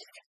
Yeah.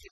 people.